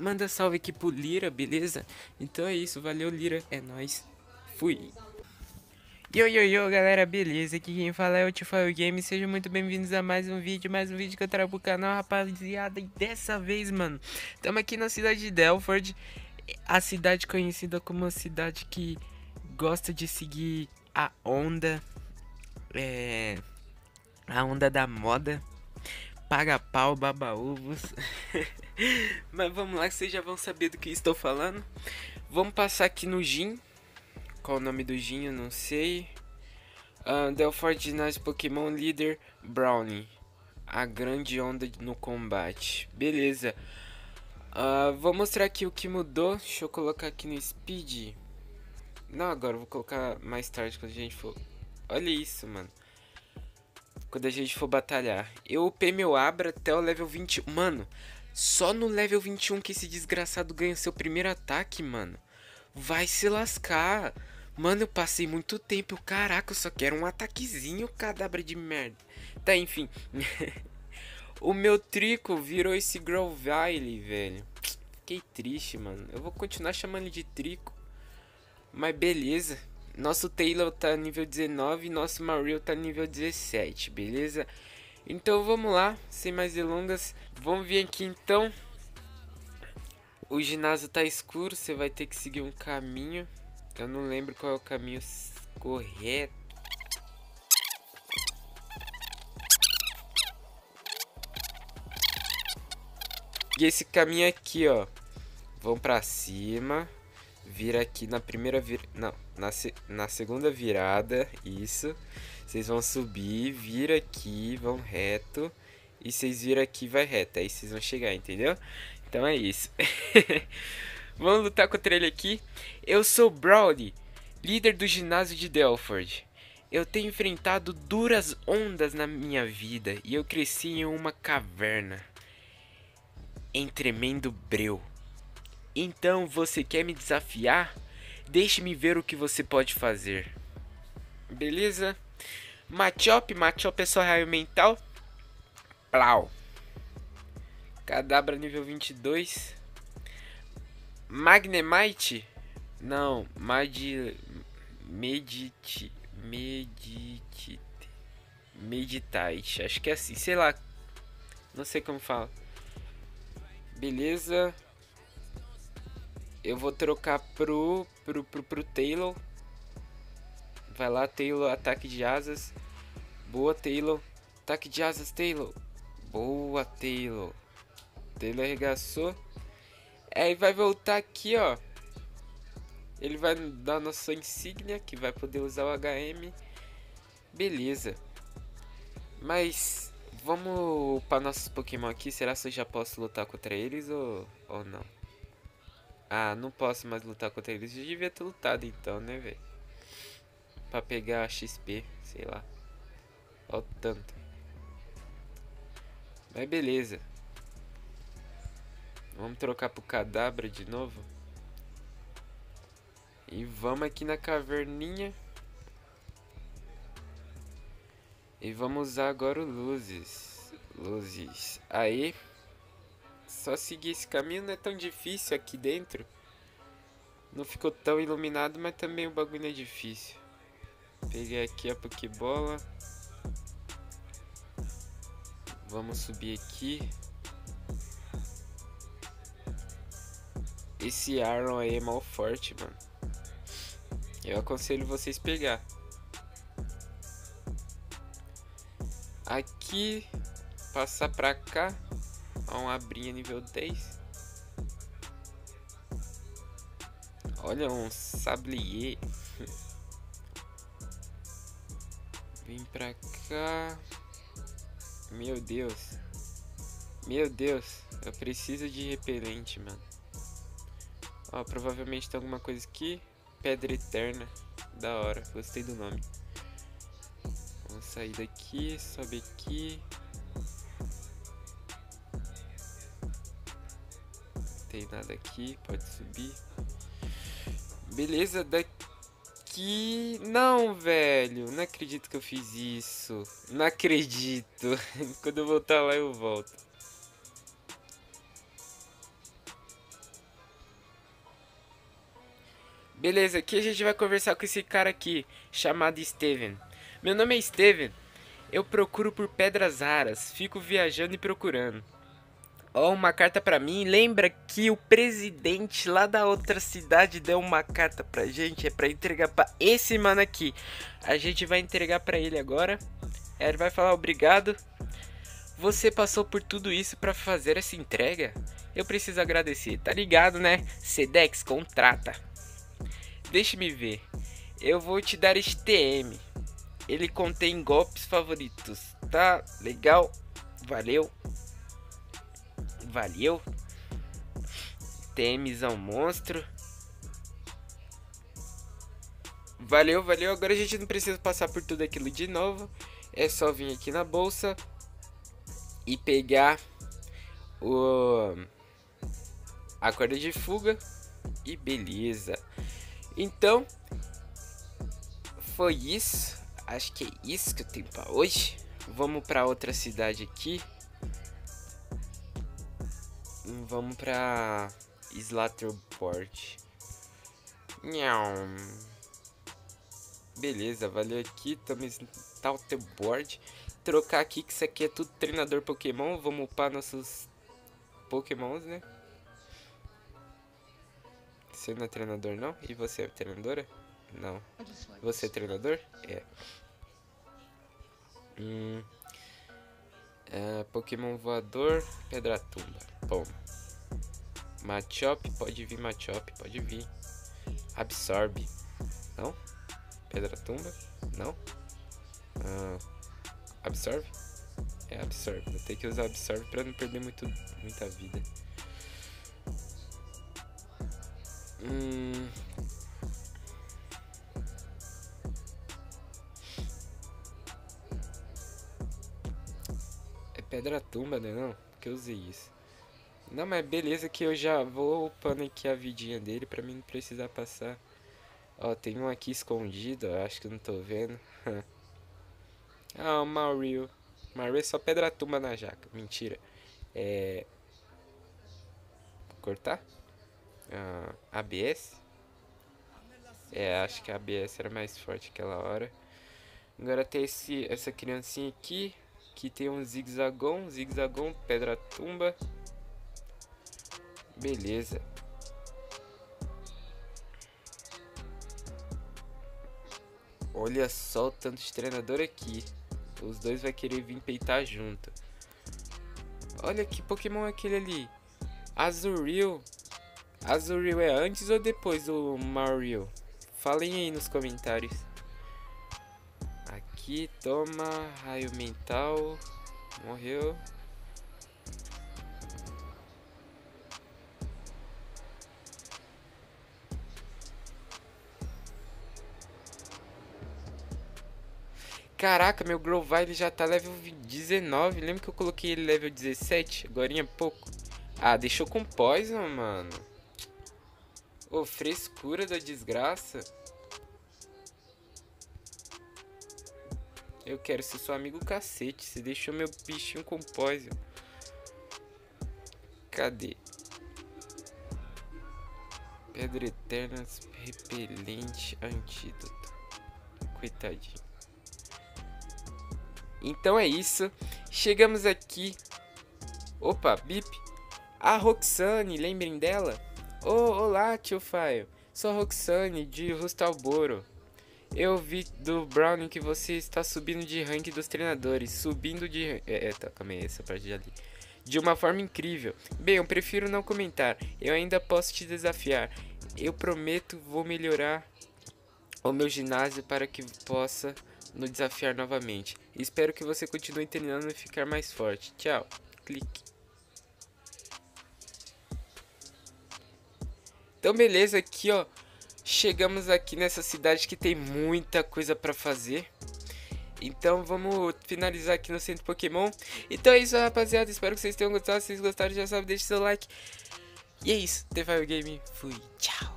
manda salve aqui pro Lira, beleza? Então é isso, valeu Lira, é nóis, fui. Yo, yo, yo, galera, beleza? Aqui quem fala é o Tifile Game. Sejam muito bem-vindos a mais um vídeo, mais um vídeo que eu trago pro canal, rapaziada. E dessa vez, mano, estamos aqui na cidade de Delford, a cidade conhecida como a cidade que gosta de seguir a onda, é, a onda da moda, paga pau, baba ovos. Mas vamos lá que vocês já vão saber do que estou falando. Vamos passar aqui no Gin qual o nome do Ginho? Não sei. Uh, Delphort Ginásio Pokémon Leader Brownie. A grande onda no combate. Beleza. Uh, vou mostrar aqui o que mudou. Deixa eu colocar aqui no Speed. Não agora, vou colocar mais tarde quando a gente for. Olha isso, mano. Quando a gente for batalhar. Eu upei meu Abra até o level 21. Mano, só no level 21 que esse desgraçado ganha seu primeiro ataque, mano. Vai se lascar. Mano, eu passei muito tempo. Caraca, eu só quero um ataquezinho, cadabra de merda. Tá, enfim. o meu trico virou esse Grovile, velho. Fiquei triste, mano. Eu vou continuar chamando ele de trico. Mas beleza. Nosso Taylor tá nível 19 e nosso Mario tá nível 17, beleza? Então vamos lá, sem mais delongas. Vamos vir aqui então. O ginásio tá escuro, você vai ter que seguir um caminho. Eu não lembro qual é o caminho correto. E esse caminho aqui, ó. Vão pra cima. Vira aqui na primeira vir... Não, na, na segunda virada. Isso. Vocês vão subir, vira aqui, vão reto. E vocês viram aqui, vai reto. Aí vocês vão chegar, entendeu? Então é isso. Vamos lutar contra ele aqui. Eu sou Brody, líder do ginásio de Delford. Eu tenho enfrentado duras ondas na minha vida e eu cresci em uma caverna. Em tremendo breu. Então você quer me desafiar? Deixe-me ver o que você pode fazer. Beleza? Machop, Machop é só raio mental. Plau. Cadabra nível 22. Magnemite? Não, Madi... Medite... Medite... Meditite. Acho que é assim, sei lá. Não sei como fala. Beleza. Eu vou trocar pro, pro, pro, pro Taylor. Vai lá, Taylor, ataque de asas. Boa, Taylor. Ataque de asas, Taylor. Boa, Taylor. Taylor arregaçou. Aí vai voltar aqui, ó. Ele vai dar nossa insígnia, que vai poder usar o HM. Beleza. Mas vamos para nossos Pokémon aqui. Será que eu já posso lutar contra eles ou, ou não? Ah, não posso mais lutar contra eles. Eu devia ter lutado então, né, velho? Pra pegar XP, sei lá. Olha o tanto. Mas beleza. Vamos trocar pro cadabra de novo. E vamos aqui na caverninha. E vamos usar agora o luzes. Luzes. Aí. Só seguir esse caminho não é tão difícil aqui dentro. Não ficou tão iluminado, mas também o bagulho é difícil. Peguei aqui a Pokébola. Vamos subir aqui. Esse Aaron aí é mal forte, mano. Eu aconselho vocês pegar. Aqui, passar pra cá. Ó, uma abrinha nível 10. Olha, um sablier. Vem pra cá. Meu Deus. Meu Deus. Eu preciso de repelente, mano. Ó, provavelmente tem alguma coisa aqui. Pedra Eterna. Da hora, gostei do nome. Vamos sair daqui, sobe aqui. tem nada aqui, pode subir. Beleza, daqui... Não, velho, não acredito que eu fiz isso. Não acredito. Quando eu voltar lá eu volto. Beleza, aqui a gente vai conversar com esse cara aqui, chamado Steven. Meu nome é Steven. Eu procuro por pedras raras, fico viajando e procurando. Ó, uma carta pra mim. Lembra que o presidente lá da outra cidade deu uma carta pra gente? É pra entregar pra esse mano aqui. A gente vai entregar pra ele agora. Ele vai falar obrigado. Você passou por tudo isso para fazer essa entrega? Eu preciso agradecer, tá ligado, né? Sedex contrata. Deixe-me ver. Eu vou te dar este TM. Ele contém golpes favoritos. Tá legal? Valeu. Valeu. TMzão monstro. Valeu, valeu. Agora a gente não precisa passar por tudo aquilo de novo. É só vir aqui na bolsa e pegar o a corda de fuga e beleza. Então, foi isso. Acho que é isso que eu tenho para hoje. Vamos para outra cidade aqui. Vamos para Slatterport. Beleza, valeu aqui. Estamos Talterboard. Trocar aqui que isso aqui é tudo treinador Pokémon. Vamos upar nossos Pokémons, né? Você não é treinador, não? E você é treinadora? Não. Você é treinador? É. Hum. É, Pokémon voador, Pedra Tumba. Bom. Machop, pode vir Machop, pode vir. Absorbe. Não? Pedra Tumba? Não? Ah, absorve? É, absorve. Vou ter que usar absorve pra não perder muito, muita vida. Hum. Pedra tumba, né? Não, que eu usei isso. Não, mas beleza que eu já vou upando aqui a vidinha dele pra mim não precisar passar. Ó, tem um aqui escondido, acho que não tô vendo. ah, o Mario. Mario é só pedra tumba na jaca. Mentira. É... Cortar? ah, ABS. É, acho que a ABS era mais forte aquela hora. Agora tem esse, essa criancinha aqui, que tem um zigzagon, zigzagon, pedra tumba. Beleza. Olha só o tanto de treinador aqui. Os dois vai querer vir peitar junto. Olha que Pokémon é aquele ali. Azuril. Azuril é antes ou depois do Mario? Falem aí nos comentários. Aqui, toma, raio mental, morreu. Caraca, meu Grovyle já tá level 19. Lembra que eu coloquei ele level 17? Agora é pouco. Ah, deixou com poison, mano. Ô, oh, frescura da desgraça. Eu quero ser seu amigo cacete. Você deixou meu bichinho com poison. Cadê? Pedra eterna, repelente, antídoto. Coitadinho. Então é isso. Chegamos aqui. Opa, bip. A Roxane, lembrem dela? Oh, olá, tio. Sou Roxane, de Rustalboro. Eu vi do Browning que você está subindo de rank dos treinadores. Subindo de... É, é tá, calma aí, essa parte ali. De uma forma incrível. Bem, eu prefiro não comentar. Eu ainda posso te desafiar. Eu prometo vou melhorar o meu ginásio para que possa nos desafiar novamente. Espero que você continue treinando e ficar mais forte. Tchau. Clique. Então beleza, aqui ó, chegamos aqui nessa cidade que tem muita coisa pra fazer. Então vamos finalizar aqui no centro Pokémon. Então é isso rapaziada, espero que vocês tenham gostado. Se vocês gostaram já sabe, deixe seu like. E é isso, The Fire Game, fui, tchau.